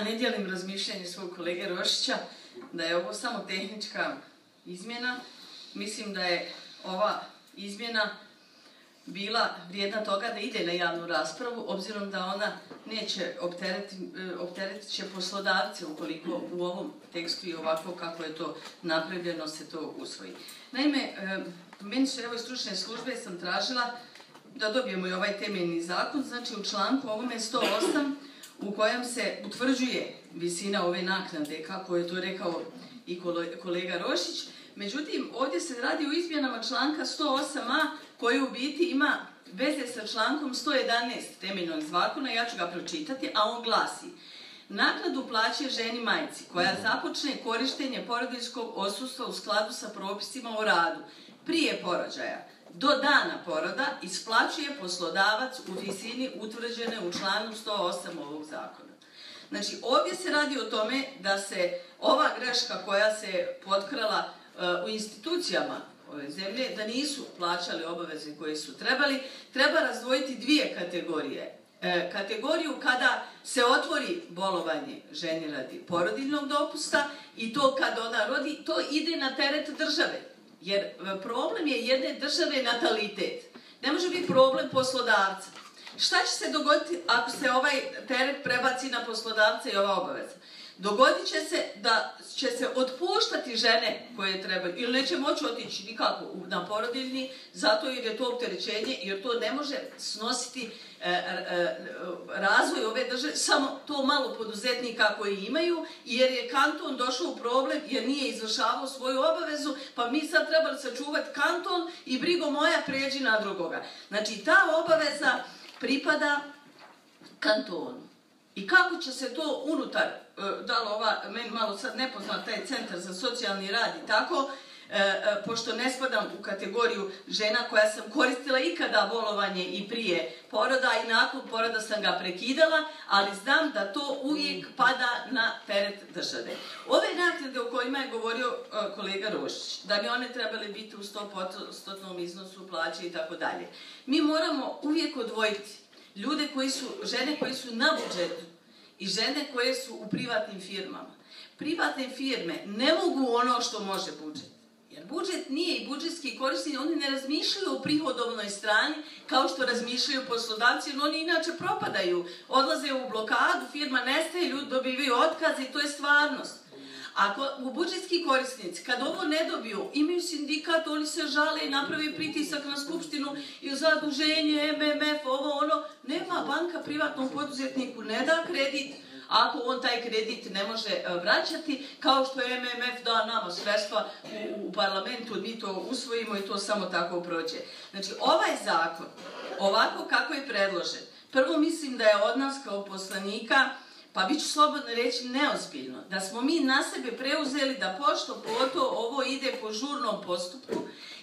ne dijelim razmišljanje svog kolege Rošića, da je ovo samo tehnička izmjena. Mislim da je ova izmjena bila vrijedna toga da ide na javnu raspravu, obzirom da ona neće opteretiti će poslodavce ukoliko u ovom tekstu i ovako kako je to napravljeno se to usvoji. Naime, meni su evo stručne službe sam tražila da dobijemo i ovaj temeljni zakon, znači u članku ovome 108 u kojem se utvrđuje visina ove naknade, kako je to rekao i kolega Rošić. Međutim, ovdje se radi o izmjenama članka 108a koji u biti ima veze sa člankom 111 temeljnog zakona, ja ću ga pročitati, a on glasi Naknadu plaće ženi majci koja započne korištenje porodiljskog osustva u skladu sa propisima o radu prije porođaja do dana poroda isplaćuje poslodavac u visini utvrđene u članu 108 ovog zakona. Znači, ovdje se radi o tome da se ova greška koja se potkrala e, u institucijama ove zemlje, da nisu plaćali obaveze koje su trebali, treba razdvojiti dvije kategorije. E, kategoriju kada se otvori bolovanje ženi radi porodiljnog dopusta i to kad ona rodi, to ide na teret države. Jer e, problem je jedne države natalitet. Ne može biti problem poslodavca. Šta će se dogoditi ako se ovaj teret prebaci na poslodavca i ova obaveza? Dogodit će se da će se otpuštati žene koje trebaju ili neće moći otići nikako na porodiljni zato jer je to opterećenje jer to ne može snositi e, e, razvoj ove države samo to malo poduzetnika koji imaju jer je kanton došao u problem jer nije izvršavao svoju obavezu pa mi sad trebali sačuvati kanton i brigo moja prijeđi na drugoga. Znači ta obaveza pripada kantonu. I kako će se to unutar, e, da li ova, meni malo sad nepozna taj centar za socijalni rad i tako, e, e, pošto ne spadam u kategoriju žena koja sam koristila ikada bolovanje i prije poroda i nakon poroda sam ga prekidala, ali znam da to uvijek pada na teret države. Ove naknade o kojima je govorio kolega Rošić, da bi one trebale biti u 100% iznosu plaće i tako dalje, mi moramo uvijek odvojiti ljude koji su, žene koje su na budžetu i žene koje su u privatnim firmama. Privatne firme ne mogu ono što može budžet. Jer budžet nije i budžetski korisni, oni ne razmišljaju o prihodovnoj strani kao što razmišljaju poslodavci, jer oni inače propadaju. Odlaze u blokadu, firma nestaje, ljudi dobivaju otkaz i to je stvarnost. Ako budžetski korisnici, kad ovo ne dobiju, imaju sindikat, oni se žale i napravi pritisak na skupštinu i zaduženje, MMF, ovo ono, nema banka privatnom poduzetniku, ne da kredit, ako on taj kredit ne može e, vraćati, kao što je MMF da nama sredstva u parlamentu, mi to usvojimo i to samo tako prođe. Znači, ovaj zakon, ovako kako je predložen, prvo mislim da je od nas kao poslanika pa bit ću slobodno reći neozbiljno, da smo mi na sebe preuzeli da pošto poto ovo ide po žurnom postupku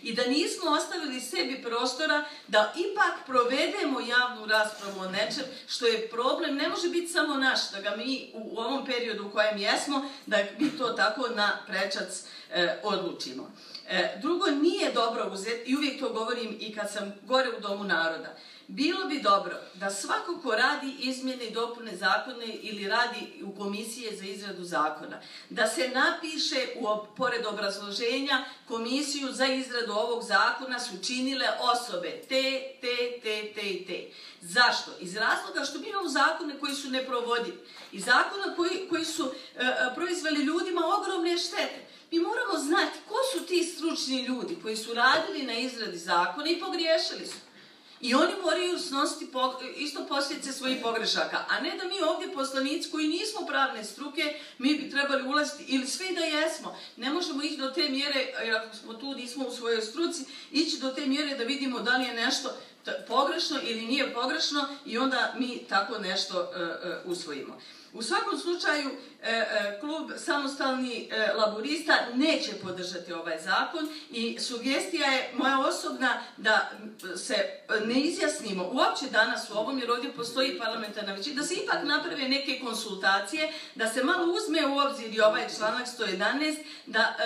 i da nismo ostavili sebi prostora da ipak provedemo javnu raspravu o nečem što je problem, ne može biti samo naš, da ga mi u ovom periodu u kojem jesmo, da mi to tako na prečac e, odlučimo. E, drugo, nije dobro uzeti, i uvijek to govorim i kad sam gore u Domu naroda, bilo bi dobro da svako ko radi izmjene i dopune zakone ili radi u komisije za izradu zakona, da se napiše u, pored obrazloženja komisiju za izradu ovog zakona su činile osobe te, te, te, te i te. Zašto? Iz razloga što mi imamo zakone koji su neprovodivi i zakona koji, koji su e, e, proizveli ljudima ogromne štete. Mi moramo znati ko su ti stručni ljudi koji su radili na izradi zakona i pogriješili su. I oni moraju snositi isto posljedice svojih pogrešaka, a ne da mi ovdje poslanici koji nismo pravne struke, mi bi trebali ulaziti, ili svi da jesmo. Ne možemo ići do te mjere, jer ako smo tu, nismo u svojoj struci, ići do te mjere da vidimo da li je nešto pogrešno ili nije pogrešno i onda mi tako nešto e, e, usvojimo. U svakom slučaju, e, e, klub samostalni e, laburista neće podržati ovaj zakon i sugestija je moja osobna da se ne izjasnimo uopće danas u ovom, jer ovdje postoji parlamentarna većina, da se ipak naprave neke konsultacije, da se malo uzme u obzir i ovaj članak 111, da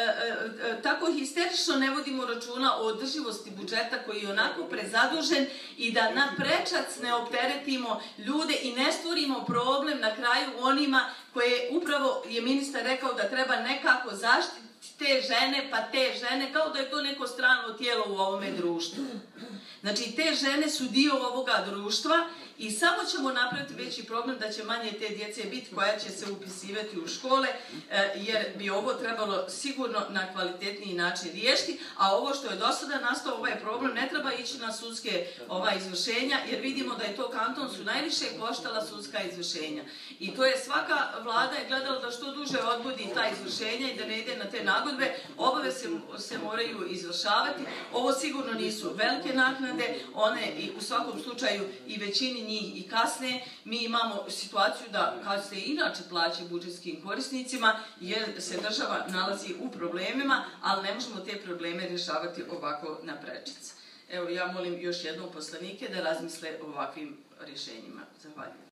tako histerično ne vodimo računa o održivosti budžeta koji je onako prezadužen i da na prečac ne opteretimo ljude i ne stvorimo problem na kraju onima koje upravo je ministar rekao da treba nekako zaštiti te žene, pa te žene, kao da je to neko strano tijelo u ovome društvu. Znači, te žene su dio ovoga društva i samo ćemo napraviti veći problem da će manje te djece biti koja će se upisivati u škole, e, jer bi ovo trebalo sigurno na kvalitetniji način riješiti, a ovo što je do sada nastao ovaj problem ne treba ići na sudske ova izvršenja, jer vidimo da je to kanton su najviše koštala sudska izvršenja. I to je svaka vlada je gledala da što duže odgodi ta izvršenja i da ne ide na te nagodbe, obave se, se moraju izvršavati. Ovo sigurno nisu velike naknade, one i u svakom slučaju i većini njih i kasne. Mi imamo situaciju da kad se inače plaće budžetskim korisnicima jer se država nalazi u problemima, ali ne možemo te probleme rješavati ovako na prečice. Evo ja molim još jednom poslanike da razmisle o ovakvim rješenjima. Zahvaljujem.